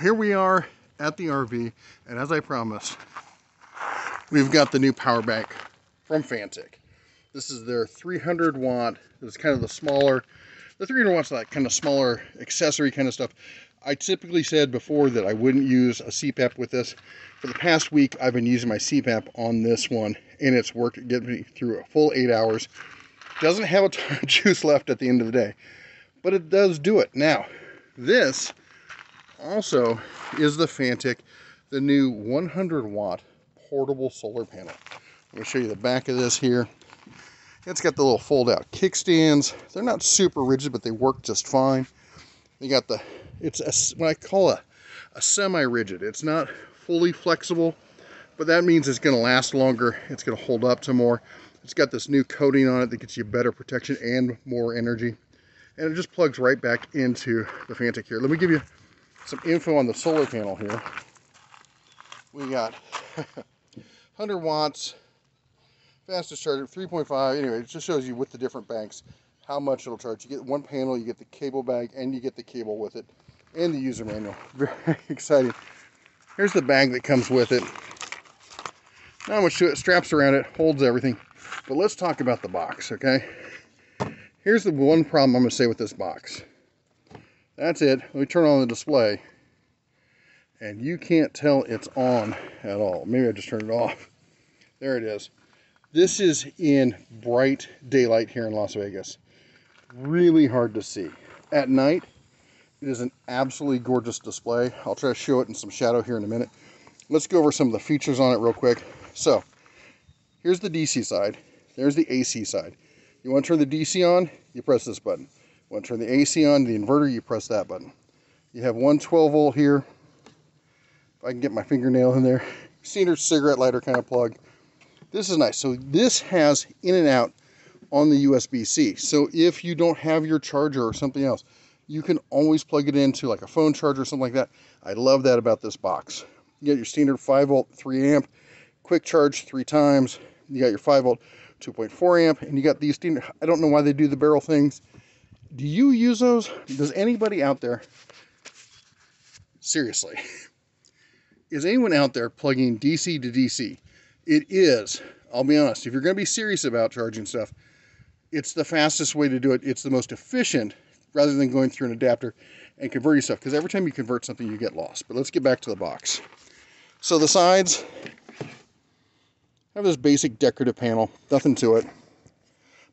here we are at the RV, and as I promised, we've got the new power bank from Fanttik. This is their 300 watt, it's kind of the smaller, the 300 watts that kind of smaller accessory kind of stuff. I typically said before that I wouldn't use a CPAP with this. For the past week, I've been using my CPAP on this one, and it's worked, getting me through a full eight hours. Doesn't have a ton of juice left at the end of the day, but it does do it. Now, this also is the Fanttik, the new 100 watt portable solar panel. I'm going to show you the back of this here. It's got the little fold out kickstands. They're not super rigid, but they work just fine. They got the, it's a, what I call a, a semi-rigid. It's not fully flexible, but that means it's going to last longer. It's going to hold up to more. It's got this new coating on it that gets you better protection and more energy. And it just plugs right back into the Fanttik here. Let me give you some info on the solar panel here. We got 100 watts, fastest charger, 3.5. Anyway, it just shows you with the different banks how much it'll charge. You get one panel, you get the cable bag, and you get the cable with it, and the user manual. Very exciting. Here's the bag that comes with it. Not much to it. Straps around it, holds everything. But let's talk about the box, okay? Here's the one problem I'm going to say with this box. That's it. Me turn on the display. And you can't tell it's on at all. Maybe I just turned it off. There it is. This is in bright daylight here in Las Vegas. Really hard to see. At night, it is an absolutely gorgeous display. I'll try to show it in some shadow here in a minute. Let's go over some of the features on it real quick. So, here's the DC side. There's the AC side. You want to turn the DC on, you press this button. Want to turn the AC on, the inverter, you press that button. You have one 12 volt here. If I can get my fingernail in there. Standard cigarette lighter kind of plug. This is nice. So this has in and out on the USB-C. So if you don't have your charger or something else, you can always plug it into like a phone charger or something like that. I love that about this box. You get your standard 5 volt, 3 amp, quick charge three times. You got your 5 volt, 2.4 amp, and you got these standard, I don't know why they do the barrel things. Do you use those? Does anybody out there, seriously, is anyone out there plugging DC to DC? It is, I'll be honest, if you're going to be serious about charging stuff, it's the fastest way to do it. It's the most efficient rather than going through an adapter and converting stuff because every time you convert something you get lost. But let's get back to the box. So the sides have this basic decorative panel, nothing to it.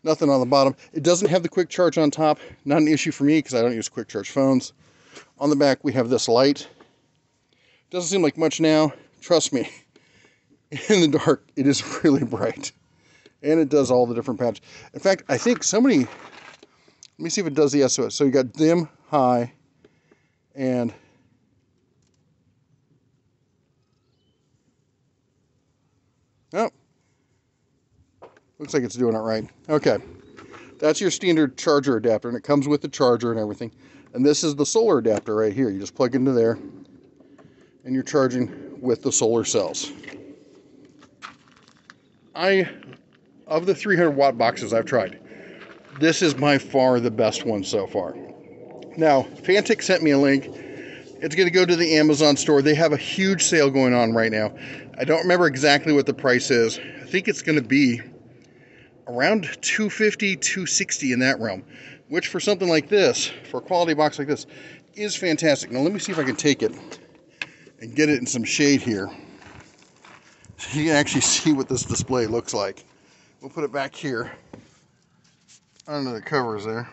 Nothing on the bottom. It doesn't have the quick charge on top. Not an issue for me because I don't use quick charge phones. On the back we have this light. Doesn't seem like much now. Trust me, in the dark it is really bright. And it does all the different patches. In fact, I think somebody, let me see if it does the SOS. So you got dim, high, and looks like it's doing it right. Okay, that's your standard charger adapter, and it comes with the charger and everything. And this is the solar adapter right here. You just plug into there, and you're charging with the solar cells. I, of the 300 watt boxes I've tried, this is by far the best one so far. Now, Fanttik sent me a link. It's going to go to the Amazon store. They have a huge sale going on right now. I don't remember exactly what the price is. I think it's going to be around 250 260 in that realm which for something like this for a quality box like this is fantastic. Now let me see if i can take it and get it in some shade here so you can actually see what this display looks like. We'll put it back here. Under the covers there.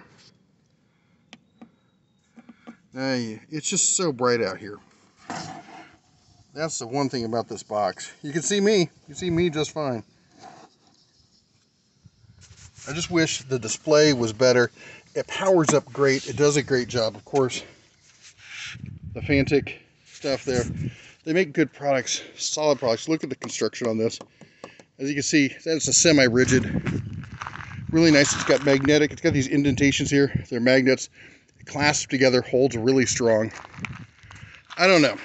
Now it's just so bright out here. That's the one thing about this box. You can see me. You see me just fine I just wish the display was better. It powers up great. It does a great job. Of course, the Fanttik stuff there. They make good products, solid products. Look at the construction on this. As you can see, that's a semi-rigid. Really nice. It's got magnetic. It's got these indentations here. They're magnets. It clasps together, holds really strong. I don't know.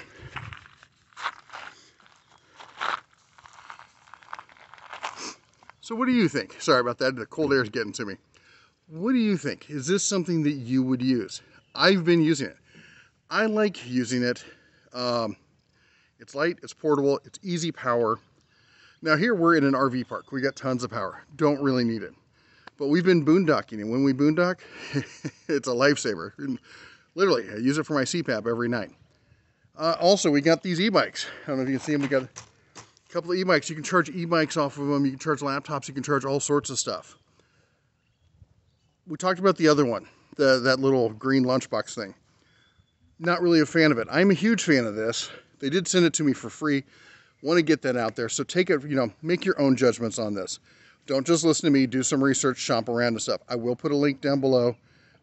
So what do you think? Sorry about that, the cold air is getting to me. What do you think? Is this something that you would use? I've been using it. I like using it. Um, it's light, it's portable, it's easy power. Now here we're in an RV park. We got tons of power. Don't really need it. But we've been boondocking, and when we boondock, it's a lifesaver. Literally, I use it for my CPAP every night. Uh, also, we got these e-bikes. I don't know if you can see them. We got a couple of e-bikes. You can charge e-bikes off of them. You can charge laptops. You can charge all sorts of stuff. We talked about the other one, the, that little green lunchbox thing. Not really a fan of it. I'm a huge fan of this. They did send it to me for free. Want to get that out there. So take it, you know, make your own judgments on this. Don't just listen to me. Do some research, shop around and stuff. I will put a link down below,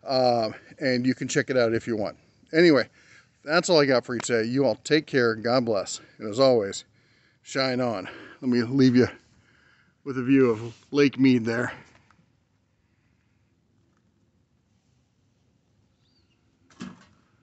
uh, and you can check it out if you want. Anyway, that's all I got for you today. You all take care. God bless. And as always, shine on. Let me leave you with a view of Lake Mead there.